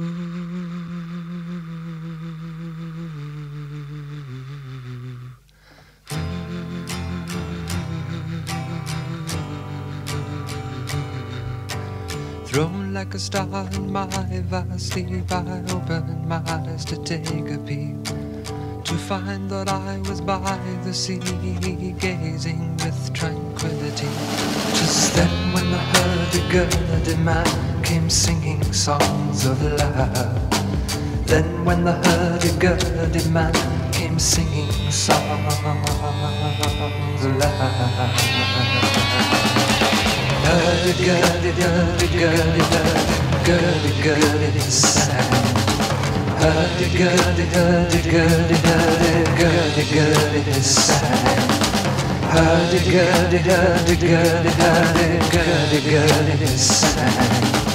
Thrown like a star in my vast sleep, I opened my eyes to take a peep. To find that I was by the sea, gazing with tranquility. Hurdy-gurdy man came singing songs of love. Then, when the hurdy-gurdy man came singing songs of love. Hurdy gurdy gurdy gurdy gurdy gurdy gurdy sang. Hurdy gurdy gurdy gurdy gurdy gurdy gurdy sang. Hurdy gurdy gurdy gurdy gurdy gurdy gurdy sang.